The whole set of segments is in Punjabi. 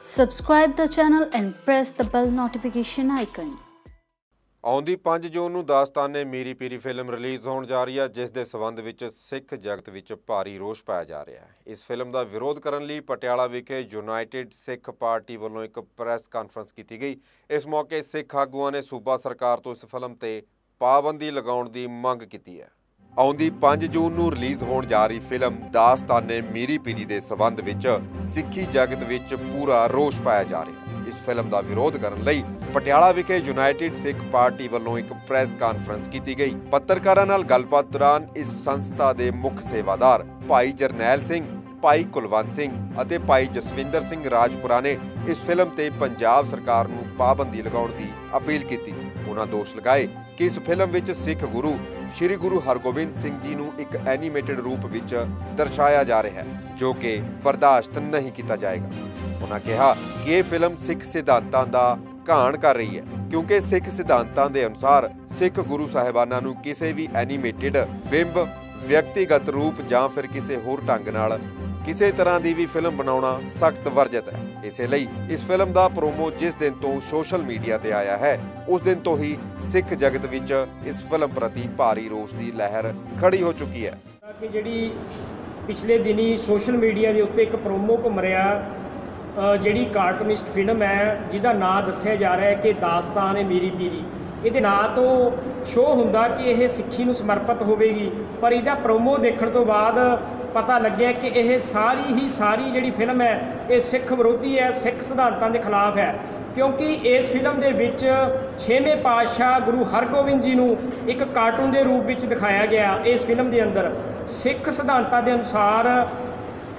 Subscribe the channel and press the bell notification icon. ਆਉਂਦੀ 5 ਜੂਨ ਨੂੰ ਦਾਸਤਾਨੇ ਮੀਰੀ ਪੀਰੀ ਫਿਲਮ ਰਿਲੀਜ਼ ਹੋਣ ਜਾ ਰਹੀ ਹੈ, ਜਿਸ ਦੇ ਸਬੰਧ ਵਿੱਚ ਸਿੱਖ ਜਗਤ ਵਿੱਚ ਭਾਰੀ ਰੋਸ ਪਾਇਆ ਜਾ ਰਿਹਾ ਹੈ। ਇਸ ਫਿਲਮ ਦਾ ਵਿਰੋਧ ਕਰਨ ਲਈ ਪਟਿਆਲਾ ਵਿਖੇ ਯੂਨਾਈਟਿਡ ਸਿੱਖ ਪਾਰਟੀ ਵੱਲੋਂ ਇੱਕ ਪ੍ਰੈਸ ਕਾਨਫਰੰਸ ਕੀਤੀ ਗਈ। ਇਸ ਮੌਕੇ ਸਿੱਖ ਆਗੂਆਂ ਨੇ ਸੂਬਾ ਸਰਕਾਰ ਤੋਂ ਇਸ ਫਿਲਮ ਤੇ ਪਾਬੰਦੀ ਲਗਾਉਣ ਦੀ ਮੰਗ ਕੀਤੀ ਹੈ। ਆਉਂਦੀ 5 ਜੂਨ ਨੂੰ ਰਿਲੀਜ਼ ਹੋਣ ਜਾ ਰਹੀ ਫਿਲਮ ਦਾਸਤਾਨੇ ਮੀਰੀ ਪੀਰੀ ਦੇ ਸਬੰਧ ਵਿੱਚ ਸਿੱਖੀ ਜਗਤ ਵਿੱਚ ਪੂਰਾ ਰੋਸ ਪਾਇਆ ਜਾ ਰਿਹਾ ਇਸ ਫਿਲਮ ਦਾ ਵਿਰੋਧ ਕਰਨ ਲਈ ਪਟਿਆਲਾ ਵਿਖੇ ਯੂਨਾਈਟਿਡ ਸਿੱਖ ਪਾਰਟੀ ਵੱਲੋਂ ਇੱਕ ਪ੍ਰੈਸ ਕਾਨਫਰੰਸ ਕੀਤੀ ਗਈ। ਪੱਤਰਕਾਰਾਂ ਨਾਲ ਗੱਲਬਾਤ ਦੌਰਾਨ ਇਸ ਸੰਸਥਾ ਦੇ ਮੁੱਖ ਸੇਵਾਦਾਰ ਭਾਈ ਜਰਨੈਲ ਸਿੰਘ, ਭਾਈ ਕੁਲਵੰਤ ਸਿੰਘ ਅਤੇ ਭਾਈ ਜਸਵਿੰਦਰ ਸਿੰਘ ਰਾਜਪੁਰਾ ਨੇ ਇਸ ਫਿਲਮ ਤੇ ਪੰਜਾਬ ਸਰਕਾਰ ਨੂੰ ਪਾਬੰਦੀ ਲਗਾਉਣ ਦੀ ਅਪੀਲ ਕੀਤੀ। ਉਹਨਾਂ ਦੋਸ਼ ਲਗਾਏ ਕਿ ਇਸ ਫਿਲਮ ਵਿੱਚ ਸਿੱਖ ਗੁਰੂ ਸ੍ਰੀ ਗੁਰੂ ਹਰਗੋਬਿੰਦ ਸਿੰਘ ਜੀ ਨੂੰ ਇੱਕ ਐਨੀਮੇਟਡ ਰੂਪ ਵਿੱਚ ਦਰਸਾਇਆ ਜਾ ਰਿਹਾ ਹੈ, ਜੋ ਕਿ ਬਰਦਾਸ਼ਤ ਨਹੀਂ ਕੀਤਾ ਜਾਏਗਾ। ਉਹਨਾਂ ਕਿਹਾ ਕਿ ਇਹ ਫਿਲਮ ਸਿੱਖ ਸਿਧਾਂਤਾਂ ਦਾ ਘਾਣ ਕਰ ਰਹੀ ਹੈ, ਕਿਉਂਕਿ ਸਿੱਖ ਸਿਧਾਂਤਾਂ ਦੇ ਅਨੁਸਾਰ ਸਿੱਖ ਗੁਰੂ ਸਾਹਿਬਾਨਾਂ ਨੂੰ ਕਿਸੇ ਵੀ ਐਨੀਮੇਟਿਡ ਬਿੰਬ, ਵਿਅਕਤੀਗਤ ਰੂਪ ਜਾਂ ਫਿਰ ਕਿਸੇ ਹੋਰ ਢੰਗ ਨਾਲ ਕਿਸੇ ਤਰ੍ਹਾਂ ਦੀ ਵੀ ਫਿਲਮ ਬਣਾਉਣਾ ਸਖਤ ਵਰਜਿਤ ਹੈ। ਇਸੇ ਲਈ ਇਸ ਫਿਲਮ ਦਾ ਪ੍ਰੋਮੋ ਜਿਸ ਦਿਨ ਤੋਂ ਸੋਸ਼ਲ ਮੀਡੀਆ ਤੇ ਆਇਆ ਹੈ, ਉਸ ਦਿਨ ਤੋਂ ਹੀ ਸਿੱਖ ਜਗਤ ਵਿੱਚ ਇਸ ਫਿਲਮ ਪ੍ਰਤੀ ਭਾਰੀ ਰੋਸ ਦੀ ਲਹਿਰ ਖੜੀ ਹੋ ਚੁੱਕੀ ਹੈ। ਕਿ ਜਿਹੜੀ ਪਿਛਲੇ ਦਿਨੀ ਸੋਸ਼ਲ ਮੀਡੀਆ ਦੇ ਉੱਤੇ ਇੱਕ ਪ੍ਰੋਮੋ ਘੁੰਮ ਰਿਹਾ ਜਿਹੜੀ ਕਾਰਟੂਨਿਸਟ ਫਿਲਮ ਹੈ, ਜਿਹਦਾ ਨਾਂ ਦੱਸਿਆ ਜਾ ਰਿਹਾ ਹੈ ਕਿ ਦਾਸਤਾਨ ਹੈ ਮੇਰੀ ਪੀਰੀ। ਇਹਦੇ ਨਾਂ ਤੋਂ ਸ਼ੋਅ ਹੁੰਦਾ ਕਿ ਇਹ ਸਿੱਖੀ ਨੂੰ ਸਮਰਪਿਤ ਹੋਵੇਗੀ, ਪਰ ਇਹਦਾ ਪ੍ਰੋਮੋ ਦੇਖਣ ਤੋਂ ਬਾਅਦ ਪਤਾ ਲੱਗਿਆ ਕਿ ਇਹ ਸਾਰੀ ਹੀ ਸਾਰੀ ਜਿਹੜੀ ਫਿਲਮ ਹੈ, ਇਹ ਸਿੱਖ ਵਿਰੋਧੀ ਹੈ, ਸਿੱਖ ਸਿਧਾਂਤਾਂ ਦੇ ਖਿਲਾਫ ਹੈ। ਕਿਉਂਕਿ ਇਸ ਫਿਲਮ ਦੇ ਵਿੱਚ 6ਵੇਂ ਪਾਤਸ਼ਾਹ ਗੁਰੂ ਹਰਗੋਬਿੰਦ ਜੀ ਨੂੰ ਇੱਕ ਕਾਰਟੂਨ ਦੇ ਰੂਪ ਵਿੱਚ ਦਿਖਾਇਆ ਗਿਆ ਇਸ ਫਿਲਮ ਦੇ ਅੰਦਰ। ਸਿੱਖ ਸਿਧਾਂਤਾਂ ਦੇ ਅਨੁਸਾਰ,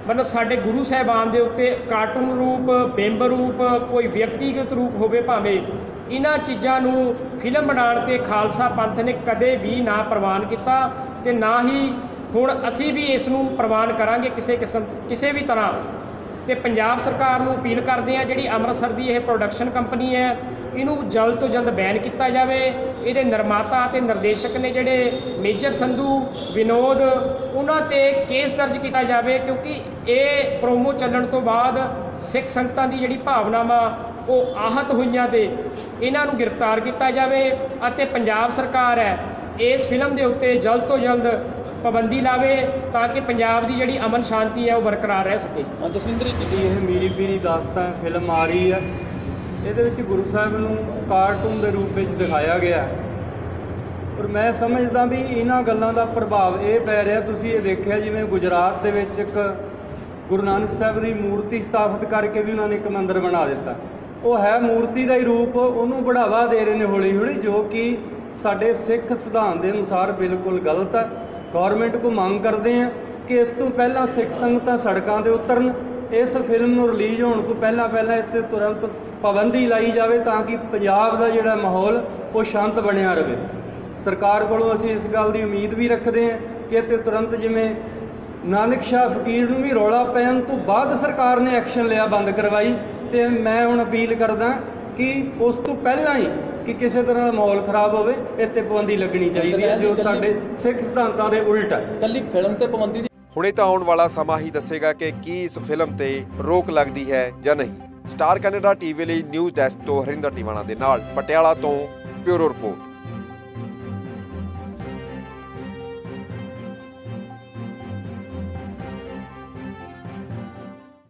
ਮਤਲਬ ਸਾਡੇ ਗੁਰੂ ਸਾਹਿਬਾਨ ਦੇ ਉੱਤੇ ਕਾਰਟੂਨ ਰੂਪ, ਬਿੰਬ ਰੂਪ, ਕੋਈ ਵਿਅਕਤੀਗਤ ਰੂਪ ਹੋਵੇ ਭਾਵੇਂ, ਇਹਨਾਂ ਚੀਜ਼ਾਂ ਨੂੰ ਫਿਲਮ ਬਣਾਉਣ ਤੇ ਖਾਲਸਾ ਪੰਥ ਨੇ ਕਦੇ ਵੀ ਨਾ ਪ੍ਰਵਾਨ ਕੀਤਾ ਤੇ ਨਾ ਹੀ ਹੁਣ ਅਸੀਂ ਵੀ ਇਸ ਨੂੰ ਪ੍ਰਵਾਨ ਕਰਾਂਗੇ ਕਿਸੇ ਕਿਸਮ, ਕਿਸੇ ਵੀ ਤਰ੍ਹਾਂ। ਤੇ ਪੰਜਾਬ ਸਰਕਾਰ ਨੂੰ ਅਪੀਲ ਕਰਦੇ ਆ ਜਿਹੜੀ ਅੰਮ੍ਰਿਤਸਰ ਦੀ ਇਹ ਪ੍ਰੋਡਕਸ਼ਨ ਕੰਪਨੀ ਹੈ, ਇਹਨੂੰ ਜਲਦ ਤੋਂ ਜਲਦ ਬੈਨ ਕੀਤਾ ਜਾਵੇ। ਇਹਦੇ ਨਿਰਮਾਤਾ ਤੇ ਨਿਰਦੇਸ਼ਕ ਨੇ ਜਿਹੜੇ ਮੇਜਰ ਸੰਧੂ, ਵਿਨੋਦ, ਉਹਨਾਂ ਤੇ ਕੇਸ ਦਰਜ ਕੀਤਾ ਜਾਵੇ, ਕਿਉਂਕਿ ਇਹ ਪ੍ਰੋਮੋ ਚੱਲਣ ਤੋਂ ਬਾਅਦ ਸਿੱਖ ਸੰਗਤਾਂ ਦੀ ਜਿਹੜੀ ਭਾਵਨਾਵਾਂ, ਉਹ ਆਹਤ ਹੋਈਆਂ ਤੇ ਇਹਨਾਂ ਨੂੰ ਗ੍ਰਿਫਤਾਰ ਕੀਤਾ ਜਾਵੇ। ਅਤੇ ਪੰਜਾਬ ਸਰਕਾਰ ਹੈ, ਇਸ ਫਿਲਮ ਦੇ ਉੱਤੇ ਜਲਦ ਤੋਂ ਜਲਦ ਪਾਬੰਦੀ ਲਾਵੇ ਤਾਂ ਕਿ ਪੰਜਾਬ ਦੀ ਜਿਹੜੀ ਅਮਨ ਸ਼ਾਂਤੀ ਹੈ ਉਹ ਬਰਕਰਾਰ ਰਹਿ ਸਕੇ। ਜਸਵਿੰਦਰ ਜਿਹੜੀ ਇਹ ਮੀਰੀ ਪੀਰੀ ਦਾਸਤਾਂ ਫਿਲਮ ਆ ਰਹੀ ਹੈ। ਇਹਦੇ ਵਿੱਚ ਗੁਰੂ ਸਾਹਿਬ ਨੂੰ ਕਾਰਟੂਨ ਦੇ ਰੂਪ ਵਿੱਚ ਦਿਖਾਇਆ ਗਿਆ ਔਰ ਮੈਂ ਸਮਝਦਾ ਵੀ ਇਹਨਾਂ ਗੱਲਾਂ ਦਾ ਪ੍ਰਭਾਵ ਇਹ ਪੈ ਰਿਹਾ, ਤੁਸੀਂ ਇਹ ਦੇਖਿਆ ਜਿਵੇਂ ਗੁਜਰਾਤ ਦੇ ਵਿੱਚ ਇੱਕ ਗੁਰੂ ਨਾਨਕ ਸਾਹਿਬ ਦੀ ਮੂਰਤੀ ਸਥਾਪਿਤ ਕਰਕੇ ਵੀ ਉਹਨਾਂ ਨੇ ਇੱਕ ਮੰਦਿਰ ਬਣਾ ਦਿੱਤਾ। ਉਹ ਹੈ ਮੂਰਤੀ ਦਾ ਹੀ ਰੂਪ, ਉਹਨੂੰ ਬੜਾਵਾ ਦੇ ਰਹੇ ਨੇ ਹੌਲੀ ਹੌਲੀ ਜੋ ਕਿ ਸਾਡੇ ਸਿੱਖ ਸਿਧਾਂਤ ਦੇ ਅਨੁਸਾਰ ਬਿਲਕੁਲ ਗਲਤ ਹੈ। ਗਵਰਨਮੈਂਟ ਕੋ ਮੰਗ ਕਰਦੇ ਆ ਕਿ ਇਸ ਤੋਂ ਪਹਿਲਾਂ ਸਿੱਖ ਸੰਗਤਾਂ ਸੜਕਾਂ ਤੇ ਉਤਰਨ, ਇਸ ਫਿਲਮ ਨੂੰ ਰਿਲੀਜ਼ ਹੋਣ ਤੋਂ ਪਹਿਲਾਂ ਪਹਿਲਾਂ ਇੱਥੇ ਤੁਰੰਤ ਪਾਬੰਦੀ ਲਾਈ ਜਾਵੇ ਤਾਂ ਕਿ ਪੰਜਾਬ ਦਾ ਜਿਹੜਾ ਮਾਹੌਲ, ਉਹ ਸ਼ਾਂਤ ਬਣਿਆ ਰਹੇ। ਸਰਕਾਰ ਕੋਲੋਂ ਅਸੀਂ ਇਸ ਗੱਲ ਦੀ ਉਮੀਦ ਵੀ ਰੱਖਦੇ ਹਾਂ ਕਿ ਇੱਥੇ ਤੁਰੰਤ ਜਿਵੇਂ ਨਾਨਕ ਸ਼ਾਹ ਫਕੀਰ ਨੂੰ ਵੀ ਰੌਲਾ ਪੈਣ ਤੋਂ ਬਾਅਦ ਸਰਕਾਰ ਨੇ ਐਕਸ਼ਨ ਲਿਆ ਬੰਦ ਕਰਵਾਈ ਤੇ ਮੈਂ ਹੁਣ ਅਪੀਲ ਕਰਦਾ ਕਿ ਉਸ ਤੋਂ ਪਹਿਲਾਂ ਹੀ ਕਿ ਕਿਸੇ ਤਰ੍ਹਾਂ ਦਾ ਮਾਹੌਲ ਖਰਾਬ ਹੋਵੇ ਇੱਥੇ ਪਾਬੰਦੀ ਲੱਗਣੀ ਚਾਹੀਦੀ ਹੈ ਜੋ ਸਾਡੇ ਸਿੱਖ ਸਿਧਾਂਤਾਂ ਦੇ ਉਲਟ ਹੈ। ਕੱਲੀ ਫਿਲਮ ਤੇ ਪਾਬੰਦੀ ਦੀ ਹੁਣੇ ਤਾਂ ਆਉਣ ਵਾਲਾ ਸਮਾਂ ਹੀ ਦੱਸੇਗਾ ਕਿ ਕੀ ਇਸ ਫਿਲਮ ਤੇ ਰੋਕ ਲੱਗਦੀ ਹੈ ਜਾਂ ਨਹੀਂ। ਸਟਾਰ ਕੈਨੇਡਾ ਟੀਵੀ ਲਈ ਨਿਊਜ਼ ਡੈਸਕ ਤੋਂ ਹਰਿੰਦਰ ਟਿਵਾਣਾ ਦੇ ਨਾਲ ਪਟਿਆਲਾ ਤੋਂ ਪਿਊਰੋ ਰਿਪੋਰਟ।